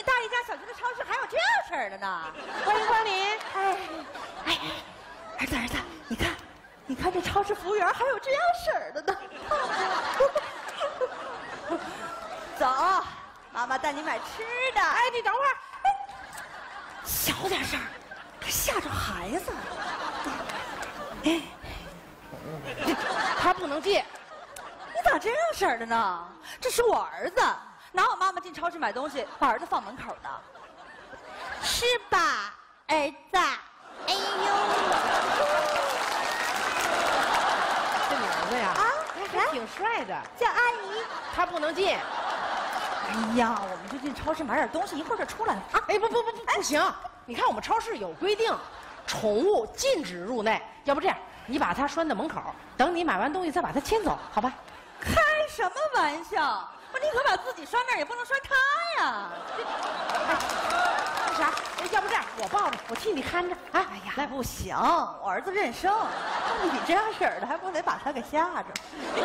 你大姨家小区的超市还有这样事儿的呢？欢迎光临。哎，哎，儿子儿子，你看，你看这超市服务员还有这样式儿的呢。走，妈妈带你买吃的。哎，你等会儿，小点声别，吓着孩子。哎，他不能进。你咋这样式儿的呢？这是我儿子，哪有妈妈进超市买东西把儿子放门口的？是吧，儿子？哎呦，这你儿子呀？啊还挺帅的。叫阿姨。他不能进。哎呀，我们就进超市买点东西，一会儿就出来了啊。哎，不不不不，不行！你看我们超市有规定，宠物禁止入内。要不这样，你把它拴在门口，等你买完东西再把它牵走，好吧？开什么玩笑？你可把自己拴那儿，也不能拴他呀。那啥，要不这样，我抱着，我替你看着啊！哎呀，那不行，我儿子认生，你这样式儿的，还不得把他给吓着？你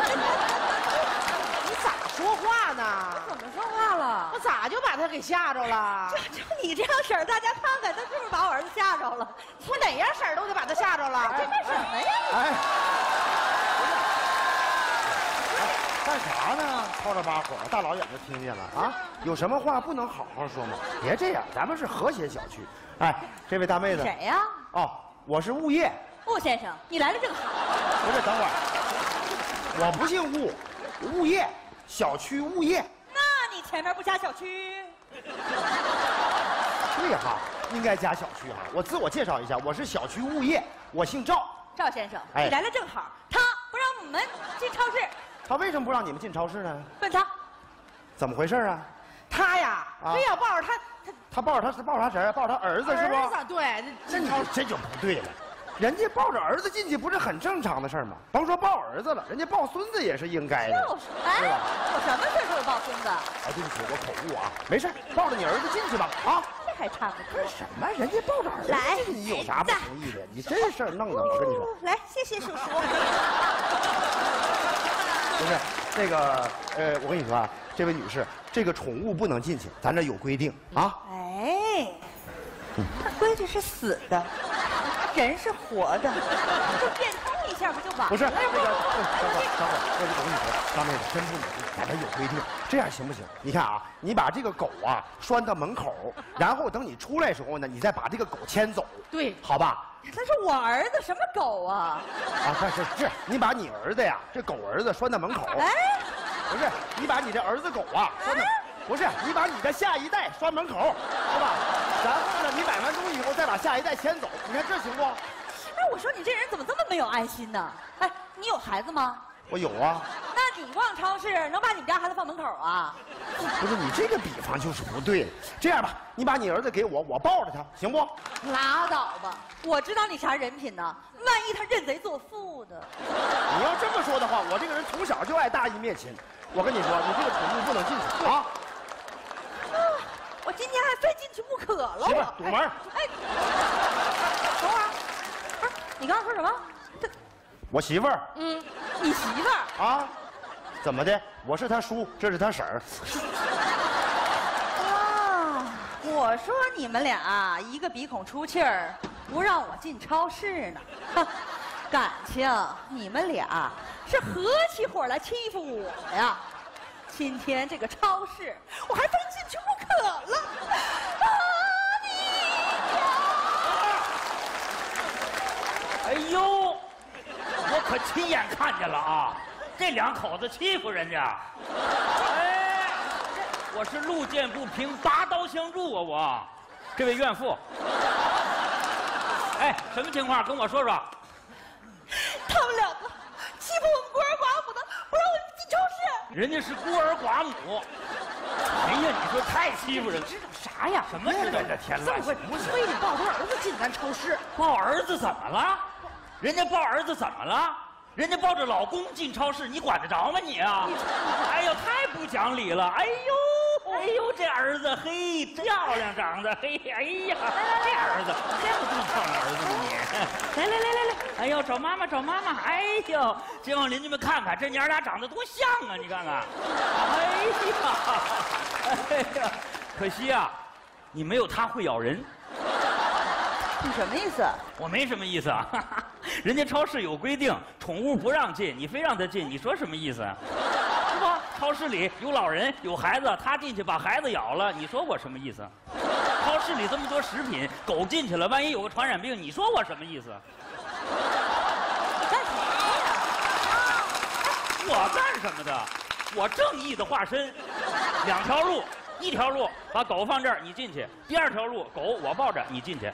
咋说话呢？怎么说话了我？咋就把他给吓着了？就就你这样式儿，大家看看，他是不是把我儿子吓着了？我哪样式儿都得把他吓着了。这干什么呀？哎，干啥呢？吵吵把火，大老远就听见了啊！有什么话不能好好说吗？别这样，咱们是和谐小区。哎，这位大妹子，谁呀？哦，我是物业，物先生，你来的正好。不是，等会儿，我不姓物，物业，小区物业。那你前面不加小区？对哈，应该加小区哈。我自我介绍一下，我是小区物业，我姓赵。赵先生，哎你来的正好。他不让我们进超市，他为什么不让你们进超市呢？问他。怎么回事啊？他呀，啊非要抱着他，他他抱着他是抱着他谁啊？抱着他儿子是不？儿子对，这你这就不对了，人家抱着儿子进去不是很正常的事儿吗？甭说抱儿子了，人家抱孙子也是应该的。就是，我什么岁数抱孙子？哎，对不起，我口误啊，没事，抱着你儿子进去吧。啊，这还差不多。什么？人家抱着儿子来进去，你有啥不同意的？你这事儿弄的，我跟你说，来，谢谢叔叔。不是那个，呃，我跟你说啊，这位女士，这个宠物不能进去，咱这有规定啊。哎，这规矩是死的，人是活的，就变通一下不就完了？不是那个，小伙儿，小伙儿，我我跟你说，大妹子真不能进，咱这有规定，这样行不行？你看啊，你把这个狗啊拴到门口，然后等你出来的时候呢，你再把这个狗牵走，对，好吧？那是我儿子，什么狗啊？啊，是是是，你把你儿子呀，这狗儿子拴在门口，哎，不是，你把你这儿子狗啊拴在，不是，你把你的下一代拴门口，是吧？然后呢，你买完东西以后再把下一代牵走，你看这行不？哎，我说你这人怎么这么没有爱心呢？哎，你有孩子吗？我有啊，那你逛超市能把你们家孩子放门口啊？不是你这个比方就是不对。这样吧，你把你儿子给我，我抱着他，行不？拉倒吧，我知道你啥人品呢，万一他认贼作父呢。你要这么说的话，我这个人从小就爱大义灭亲。我跟你说，你这个宠物不能进去啊！我今天还非进去不可了。媳妇儿堵门哎，等会儿，不是你刚刚说什么？这我媳妇儿嗯，你媳妇儿啊，怎么的？我是他叔，这是他婶儿。啊？我说你们俩一个鼻孔出气儿，不让我进超市呢。哼，感情你们俩是合起伙来欺负我呀？今天这个超市，我还非进去不可了。啊哎呦，我可亲眼看见了啊！这两口子欺负人家。哎，我是路见不平拔刀相助啊！我，这位怨妇。哎，什么情况？跟我说说。他们两个欺负我们孤儿寡母的，不让我们进超市。人家是孤儿寡母。哎呀，你说太欺负人了。知道啥呀？什么知道这天了这么会非得抱他儿子进咱超市？抱儿子怎么了？人家抱儿子怎么了？人家抱着老公进超市，你管得着吗你啊？哎呦，太不讲理了！哎呦，哎呦，这儿子嘿漂亮长得嘿，哎呀，这儿子这么这么漂亮儿子呢你？来来来来来，哎呦，找妈妈找妈妈！哎呦，街坊邻居们看看，这娘俩长得多像啊！你看看，哎呀，哎呀，可惜啊，你没有它会咬人。你什么意思？我没什么意思啊，人家超市有规定，宠物不让进，你非让它进，你说什么意思啊？超市里有老人有孩子，他进去把孩子咬了，你说我什么意思？超市里这么多食品，狗进去了，万一有个传染病，你说我什么意思？你干什么呀？我干什么的？我正义的化身。两条路，一条路把狗放这儿，你进去；第二条路，狗我抱着，你进去。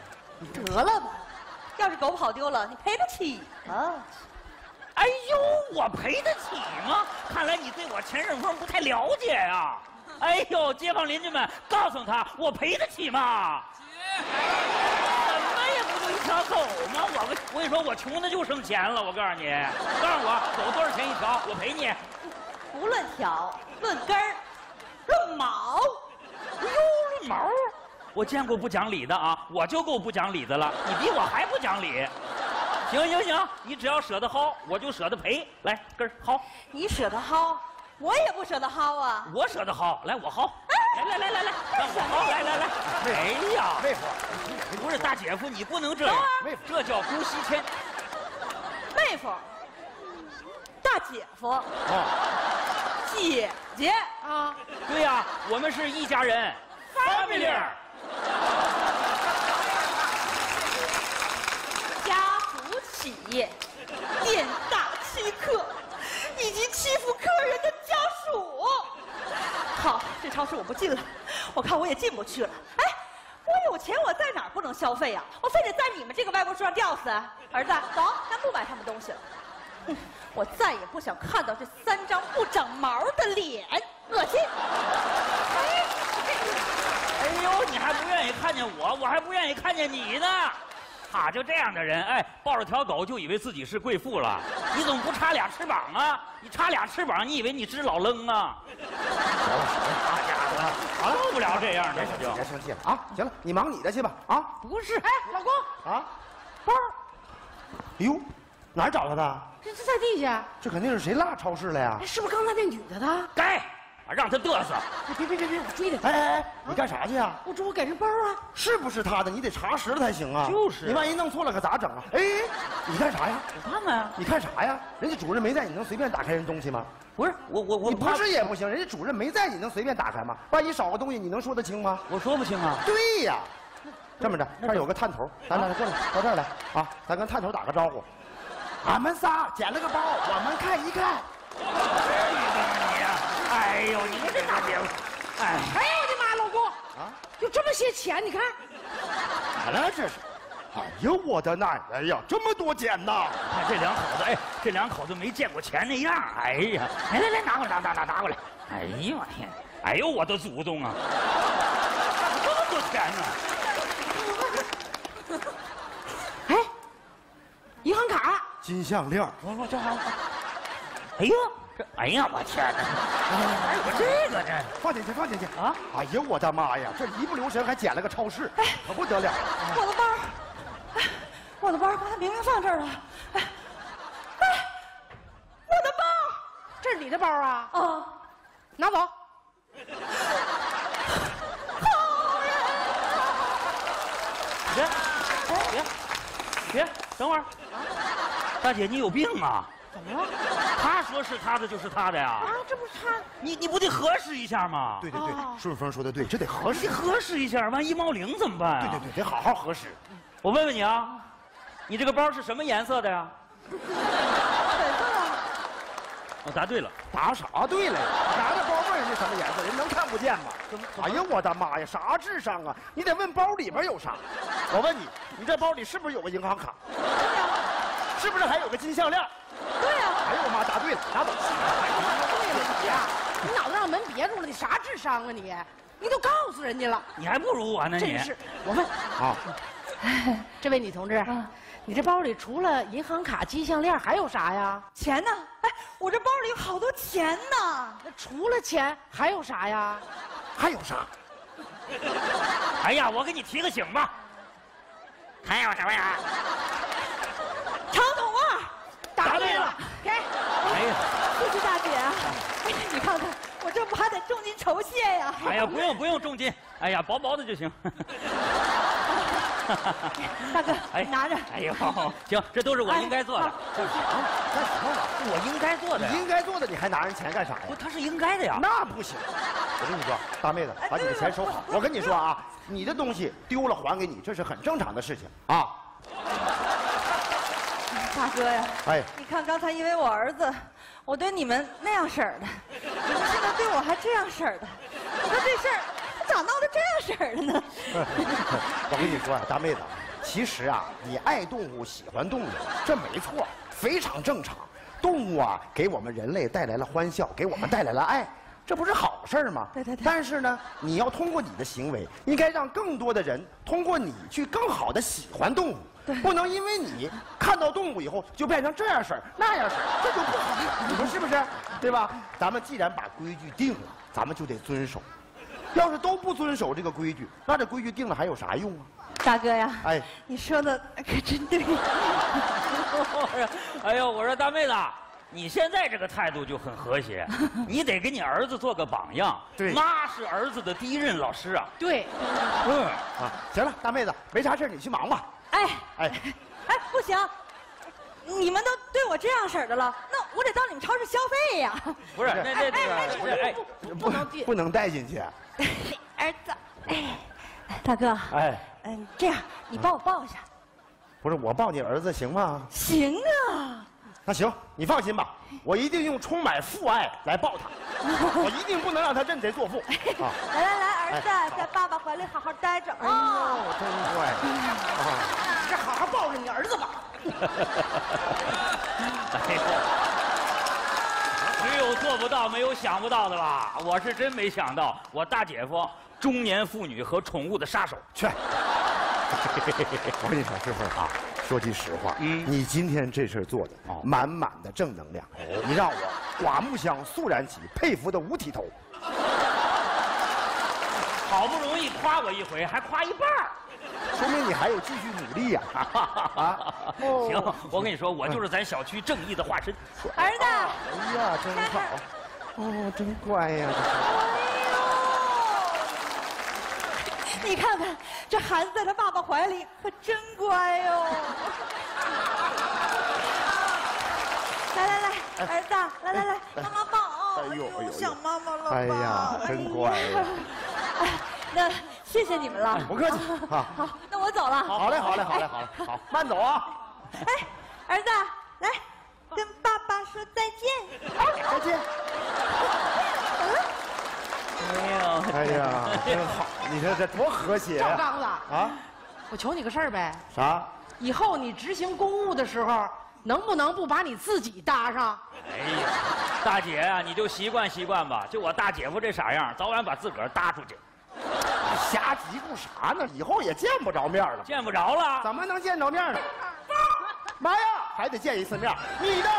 得了吧，要是狗跑丢了，你赔得起吗？哎呦，我赔得起吗？看来你对我钱顺风不太了解呀、哎呦，街坊邻居们，告诉他我赔得起吗？什么也，不就一条狗吗？我我跟你说，我穷的就剩钱了。我告诉你，告诉我狗多少钱一条，我赔你。不论条，论根儿，论毛。哎呦，论毛！我见过不讲理的啊，我就够不讲理的了。你比我还不讲理。行行行，你只要舍得薅，我就舍得赔。来，根儿薅，你舍得薅，我也不舍得薅啊。我舍得薅，来我薅。来来来来来，让我薅，来来来。哎呀，妹夫，不是大姐夫，你不能这样，妹夫这叫姑息谦。妹夫，大姐夫，啊，姐姐，啊，对呀、我们是一家人，family。家族企业，店大欺客，以及欺负客人的家属。好，这超市我不进了，我看我也进不去了。哎，我有钱，我在哪儿不能消费呀、我非得在你们这个歪脖树上吊死？儿子，走，咱不买他们东西了。哼，我再也不想看到这三张不长毛的脸，恶心。哎，哎呦，你还不愿意看见我，我还不愿意看见你呢。他就这样的人，哎，抱着条狗就以为自己是贵妇了。你怎么不插俩翅膀啊？你插俩翅膀，你以为你是老愣啊？好家伙，受不了这样的别别。生气了啊！行了，你忙你的去吧啊不是，哎，老公，啊！包，哎呦，哪儿找他的？这这在地下，这肯定是谁落超市了呀哎，？是不是刚才那女的的？该，让他嘚瑟。哎别别别别，我追他，哎哎哎，你干啥去啊？我这我改成包啊。是不是他的？你得查实了才行啊！就是你万一弄错了可咋整啊？哎，你干啥呀？我看看呀，你看啥呀？人家主任没在，你能随便打开人东西吗？不是我我我你不是也不行，人家主任没在，你能随便打开吗？万一少个东西，你能说得清吗？我说不清啊。对呀，这么着，这儿有个探头，咱俩过来，到这儿来啊，咱跟探头打个招呼。俺们仨捡了个包，我们看一看。至于的吗你？哎呦，你看这大姐夫，哎，哎呦我的妈，老公，啊，就这么些钱，你看，咋了这是？哎呦我的奶奶呀，这么多钱呐！看这两口子，哎，这两口子没见过钱那样。哎呀，来来来，拿过来，拿拿拿拿过来。哎呀我天，哎呦我的祖宗啊！这么多钱呢？哎，银行卡，金项链，我我这还，哎呦，这哎呀我天哪！还有这个这。放进去，放进去啊！哎呀我的妈呀，这一不留神还捡了个超市，哎可不得了了。我的包，哎，我的包刚才明明放这儿了，哎，哎，我的包这是你的包啊？啊！拿走。别，别，别，等会儿，大姐你有病啊！怎么了？他说是他的就是他的呀啊，，这不是他？你你不得核实一下吗？对对对哦，顺丰说的对，这得核实。你核实一下，万一冒领怎么办啊？对对对，得好好核实。我问问你啊，你这个包是什么颜色的呀？粉色啊，我答对了，答啥对了？拿着包问人家什么颜色，人能看不见吗？哎呀，我的妈呀，啥智商啊！你得问包里边有啥。我问你，你这包里是不是有个银行卡？是不是还有个金项链？对呀，哎呦我妈，答对了，拿走。对了你呀，你脑子让门别住了，你啥智商啊你？你都告诉人家了，你还不如我呢，你真是。我问啊，这位女同志，你这包里除了银行卡、金项链还有啥呀？钱呢？哎，我这包里有好多钱呢。那除了钱还有啥呀？还有啥？哎呀，我给你提个醒吧。还有什么呀？长筒二，答对哎呀，谢谢大姐啊。哎，你看看，我这不还得重金酬谢呀。哎呀，不用不用重金，哎呀，薄薄的就行。大哥，哎拿着。哎呦，行，这都是我应该做的，这行，干什么玩意我应该做的？应该做的，你还拿人钱干啥呀不，？他是应该的呀。那不行，我跟你说，大妹子，把你的钱收好。我跟你说啊，你的东西丢了还给你，这是很正常的事情啊。大哥呀，哎，你看刚才因为我儿子，我对你们那样式儿的，你们现在对我还这样式儿的，你说这事儿咋闹得这样式儿的呢？我跟你说啊，大妹子，其实啊，你爱动物、喜欢动物，这没错，非常正常。动物啊，给我们人类带来了欢笑，给我们带来了爱，这不是好事儿吗？对对对但是呢，你要通过你的行为，应该让更多的人通过你去更好的喜欢动物。不能因为你看到动物以后就变成这样式儿那样式儿，这就不不是？对吧？咱们既然把规矩定了，咱们就得遵守。要是都不遵守这个规矩，那这规矩定了还有啥用啊？大哥呀，哎，你说的可真对。我说，哎呦，我说大妹子，你现在这个态度就很和谐，你得给你儿子做个榜样。对妈是儿子的第一任老师啊。对，嗯，啊，行了，大妹子，没啥事儿你去忙吧。哎哎，哎，不行，你们都对我这样式儿的了，那我得到你们超市消费呀。不是，那那那个不是，哎，不能进。不能带进去。儿子，哎，大哥，哎，嗯，这样你帮我抱一下。不是我抱你儿子行吗？行啊，那行，你放心吧，我一定用充满父爱来抱他，我一定不能让他认贼作父。啊，来来来，儿子哎在爸爸怀里好好待着哎啊。呦，真乖啊！这好好抱着你儿子吧。哎呦，只有做不到，没有想不到的吧？我是真没想到，我大姐夫中年妇女和宠物的杀手。去。我跟你说，师傅啊，说句实话，嗯你今天这事儿做的哦满满的正能量，你让我刮目相肃然起，佩服的五体投。好不容易夸我一回，还夸一半儿。说明你还有继续努力呀、啊！行，我跟你说，我就是咱小区正义的化身。儿子，哎呀，真好，哦，真乖呀、哎呦 你看看这孩子在他爸爸怀里可真乖哟。来来来，儿子，来来来，妈妈抱啊！哎呦哎呦想妈妈了吧？哎呀，真乖呀、哎那谢谢你们了。不客气啊。好，那我走了。好嘞，好嘞，好嘞，好嘞，好，慢走啊！哎，儿子，来跟爸爸说再见。再见。哎呀，哎呀，真好，你说这多和谐呀、赵刚子，啊！我求你个事儿呗，啥？以后你执行公务的时候，能不能不把你自己搭上？哎呀，大姐啊，你就习惯习惯吧。就我大姐夫这傻样，早晚把自个儿搭出去，瞎嘀咕啥呢？以后也见不着面了，见不着了。怎么能见着面呢？妈呀，还得见一次面。你的